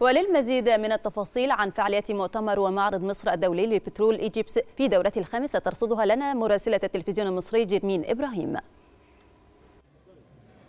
وللمزيد من التفاصيل عن فعاليات مؤتمر ومعرض مصر الدولي للبترول إيجيبس في دورته الخامسة ترصدها لنا مراسلة التلفزيون المصري جيرمين إبراهيم.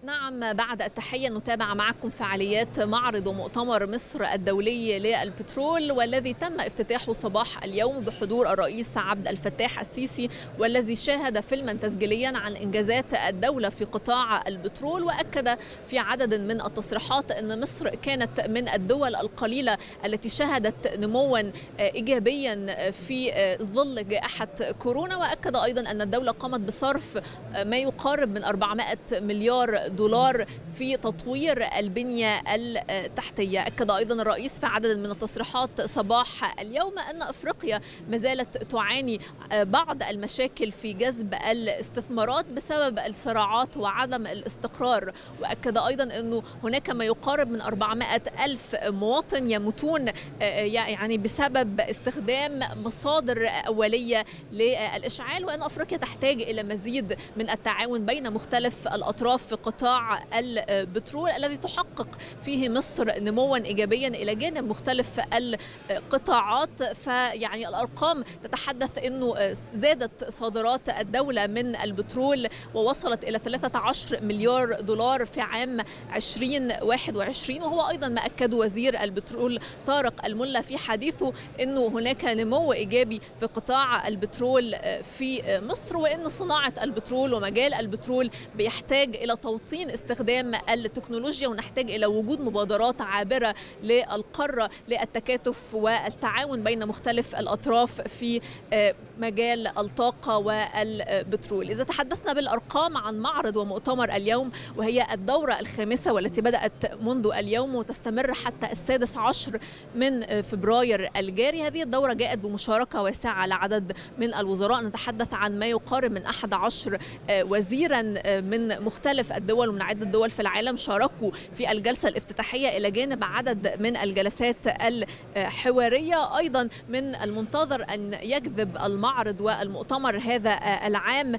نعم بعد التحية نتابع معكم فعاليات معرض ومؤتمر مصر الدولي للبترول والذي تم افتتاحه صباح اليوم بحضور الرئيس عبد الفتاح السيسي والذي شاهد فيلما تسجيليا عن إنجازات الدولة في قطاع البترول وأكد في عدد من التصريحات أن مصر كانت من الدول القليلة التي شهدت نموا إيجابيا في ظل جائحة كورونا وأكد أيضا أن الدولة قامت بصرف ما يقارب من 400 مليار دولار في تطوير البنية التحتية. أكد أيضا الرئيس في عدد من التصريحات صباح اليوم أن أفريقيا ما زالت تعاني بعض المشاكل في جذب الاستثمارات بسبب الصراعات وعدم الاستقرار. وأكد أيضا أنه هناك ما يقارب من 400 ألف مواطن يموتون يعني بسبب استخدام مصادر أولية للإشعال وأن أفريقيا تحتاج إلى مزيد من التعاون بين مختلف الأطراف في قطاع البترول الذي تحقق فيه مصر نموا ايجابيا إلى جانب مختلف القطاعات. فيعني الأرقام تتحدث إنه زادت صادرات الدولة من البترول ووصلت إلى 13 مليار دولار في عام 2021 وهو أيضا ما اكده وزير البترول طارق الملا في حديثه إنه هناك نمو إيجابي في قطاع البترول في مصر وإن صناعة البترول ومجال البترول بيحتاج إلى توطين استخدام التكنولوجيا ونحتاج إلى وجود مبادرات عابرة للقاره للتكاتف والتعاون بين مختلف الأطراف في مجال الطاقة والبترول. إذا تحدثنا بالأرقام عن معرض ومؤتمر اليوم وهي الدورة الخامسة والتي بدأت منذ اليوم وتستمر حتى السادس عشر من فبراير الجاري، هذه الدورة جاءت بمشاركة واسعة على عدد من الوزراء، نتحدث عن ما يقارب من 11 وزيرا من مختلف الدول ومن عدة دول في العالم شاركوا في الجلسة الافتتاحية إلى جانب عدد من الجلسات الحوارية. أيضا من المنتظر أن يجذب المعرض والمؤتمر هذا العام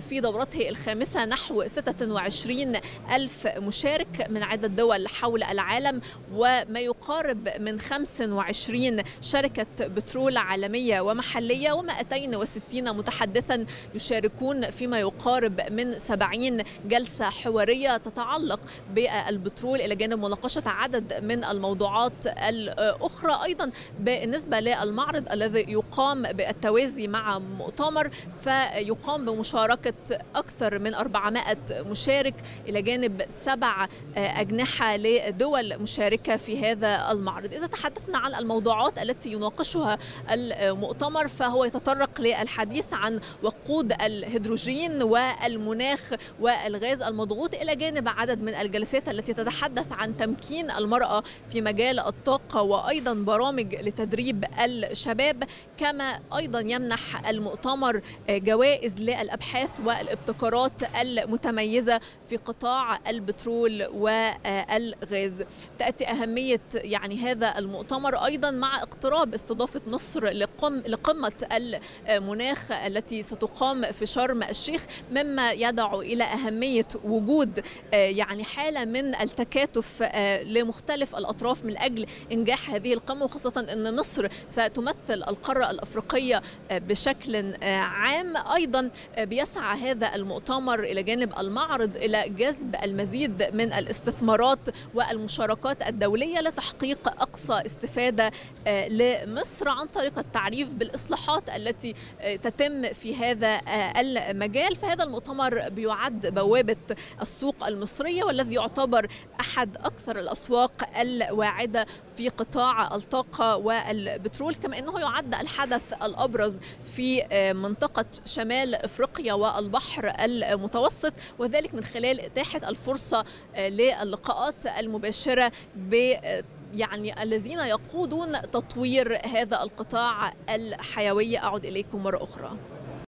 في دورته الخامسة نحو 26 ألف مشارك من عدة دول حول العالم وما يقارب من 25 شركة بترول عالمية ومحلية و260 متحدثا يشاركون فيما يقارب من 70 جلسة حوارية. تتعلق بالبترول إلى جانب مناقشة عدد من الموضوعات الأخرى. أيضا بالنسبة للمعرض الذي يقام بالتوازي مع مؤتمر فيقام بمشاركة أكثر من 400 مشارك إلى جانب سبع أجنحة لدول مشاركة في هذا المعرض. إذا تحدثنا عن الموضوعات التي يناقشها المؤتمر فهو يتطرق للحديث عن وقود الهيدروجين والمناخ والغاز المضغوط إلى جانب عدد من الجلسات التي تتحدث عن تمكين المرأة في مجال الطاقة وأيضا برامج لتدريب الشباب كما أيضا يمنح المؤتمر جوائز للأبحاث والابتكارات المتميزة في قطاع البترول والغاز. تأتي أهمية يعني هذا المؤتمر أيضا مع اقتراب استضافة مصر لقم لقمة المناخ التي ستقام في شرم الشيخ مما يدعو إلى أهمية وجود يعني حالة من التكاتف لمختلف الأطراف من أجل إنجاح هذه القمة وخاصة أن مصر ستمثل القارة الأفريقية بشكل عام. أيضا بيسعى هذا المؤتمر إلى جانب المعرض إلى جذب المزيد من الاستثمارات والمشاركات الدولية لتحقيق أقصى استفادة لمصر عن طريق التعريف بالإصلاحات التي تتم في هذا المجال. فهذا المؤتمر بيعد بوابة السوق المصرية والذي يعتبر أحد أكثر الأسواق الواعدة في قطاع الطاقة والبترول كما أنه يعد الحدث الأبرز في منطقة شمال أفريقيا والبحر المتوسط وذلك من خلال إتاحة الفرصة للقاءات المباشرة ب يعني الذين يقودون تطوير هذا القطاع الحيوي. أعود إليكم مرة أخرى.